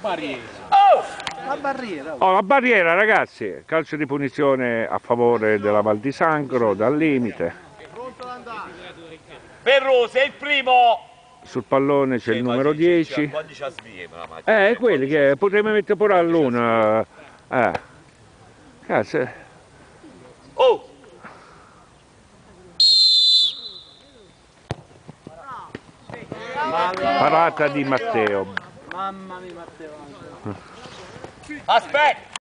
barriera. Oh! La barriera. Oh, la barriera ragazzi, calcio di punizione a favore della Val di Sangro dal limite. Perroso è il primo! Sul pallone c'è il numero 10. Quando c'ha svie, ma la Eh, quelli che potremmo mettere pure a luna. Eh. Cazzo. Oh! Parata di Matteo. Mamma mia Matteo. Aspetta!